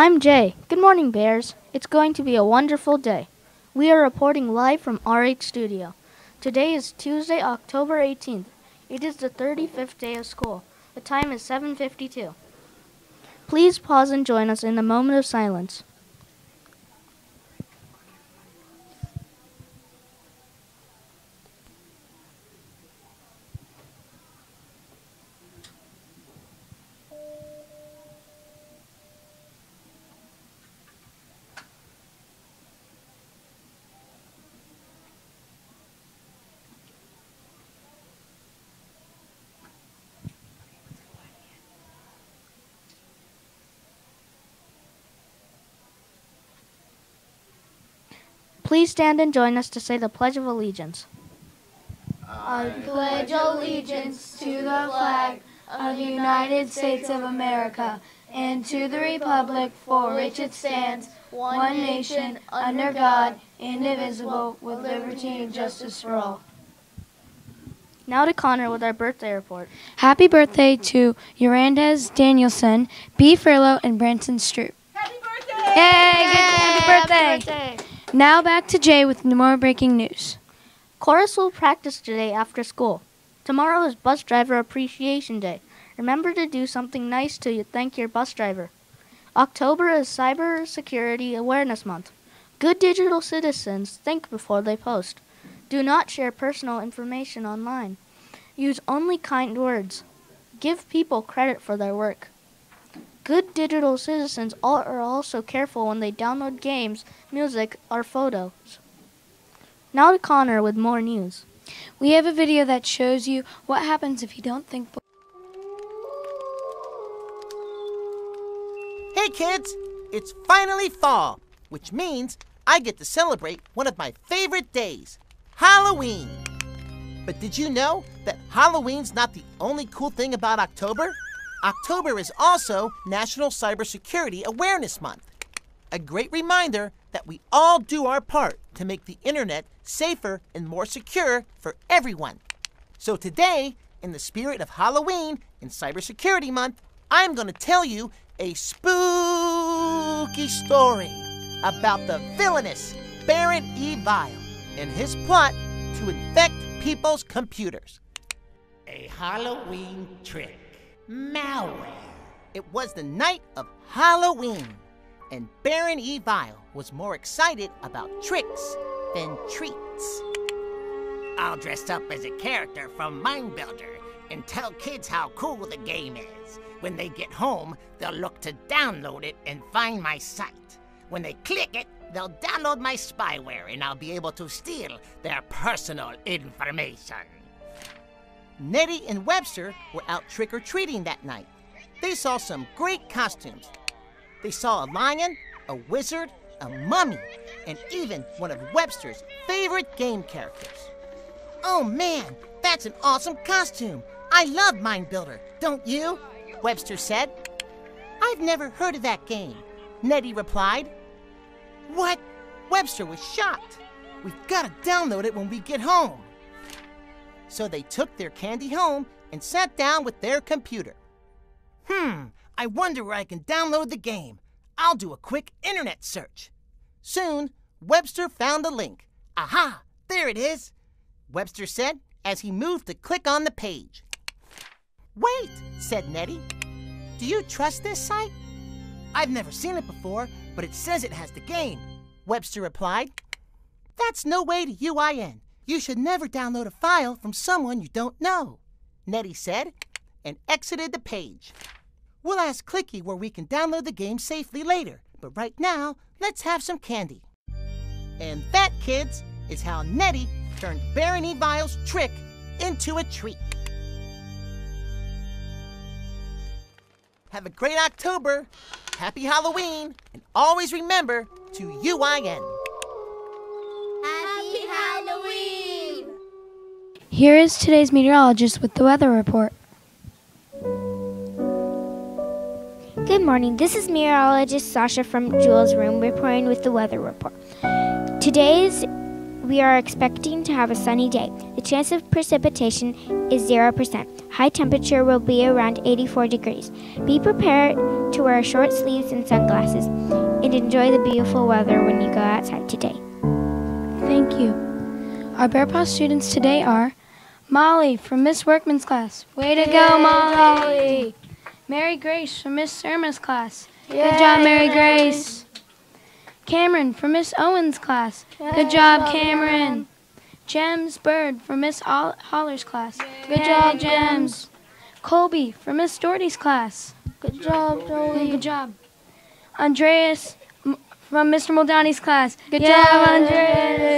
I'm Jay. Good morning, Bears. It's going to be a wonderful day. We are reporting live from RH Studio. Today is Tuesday, October 18th. It is the 35th day of school. The time is 7:52. Please pause and join us in a moment of silence. Please stand and join us to say the Pledge of Allegiance. I pledge allegiance to the flag of the United States of America and to the republic for which it stands, one nation, under God, indivisible, with liberty and justice for all. Now to Connor with our birthday report. Happy birthday to Urandez Danielson, B. Furlow, and Branson Stroop. Happy birthday! Yay! Good, happy birthday! Now back to Jay with more breaking news. Chorus will practice today after school. Tomorrow is Bus Driver Appreciation Day. Remember to do something nice to thank your bus driver. October is Cyber Security Awareness Month. Good digital citizens think before they post. Do not share personal information online. Use only kind words. Give people credit for their work. Good digital citizens are also careful when they download games, music, or photos. Now to Connor with more news. We have a video that shows you what happens if you don't think. Hey kids, it's finally fall, which means I get to celebrate one of my favorite days, Halloween. But did you know that Halloween's not the only cool thing about October? October is also National Cybersecurity Awareness Month. A great reminder that we all do our part to make the internet safer and more secure for everyone. So today, in the spirit of Halloween and Cybersecurity Month, I'm going to tell you a spooky story about the villainous Baron E. Vile and his plot to infect people's computers. A Halloween trick. Malware. It was the night of Halloween, and Baron E. Vile was more excited about tricks than treats. I'll dress up as a character from Mind Builder and tell kids how cool the game is. When they get home, they'll look to download it and find my site. When they click it, they'll download my spyware and I'll be able to steal their personal information. Nettie and Webster were out trick or treating that night. They saw some great costumes. They saw a lion, a wizard, a mummy, and even one of Webster's favorite game characters. Oh man, that's an awesome costume! I love Mind Builder, don't you? Webster said. I've never heard of that game, Nettie replied. What? Webster was shocked. We've got to download it when we get home. So they took their candy home and sat down with their computer. Hmm, I wonder where I can download the game. I'll do a quick internet search. Soon, Webster found the link. Aha, there it is, Webster said as he moved to click on the page. Wait, said Nettie. Do you trust this site? I've never seen it before, but it says it has the game, Webster replied. That's no way to UIN. You should never download a file from someone you don't know, Nettie said, and exited the page. We'll ask Clicky where we can download the game safely later, but right now, let's have some candy. And that, kids, is how Nettie turned Barony Vile's trick into a treat. Have a great October, happy Halloween, and always remember to UIN. Here is today's meteorologist with the weather report. Good morning. This is meteorologist Sasha from Jules' room reporting with the weather report. Today's we are expecting to have a sunny day. The chance of precipitation is 0%. High temperature will be around 84 degrees. Be prepared to wear short sleeves and sunglasses and enjoy the beautiful weather when you go outside today. Thank you. Our Bear Paw students today are Molly from Miss Workman's class. Way to go, Molly! Mary Grace from Miss Irma's class. Good job, Mary Grace. Cameron from Miss Owen's class. Good job, Cameron. Gems Bird from Miss Hol- Holler's class. Good job, Gems. Colby from Miss Doherty's class. Good job, Joey. Good job. Andreas from Mr. Muldowney's class. Good job, Andreas.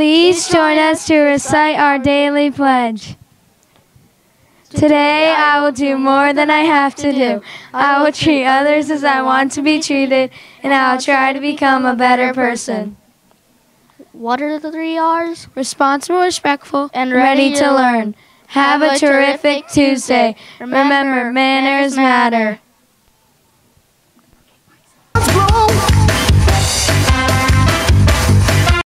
Please join us to recite our daily pledge. Today I will do more than I have to do. I will treat others as I want to be treated, and I will try to become a better person. What are the three R's? Responsible, respectful, And ready ready to to learn. Have a terrific Tuesday. Remember, manners matter.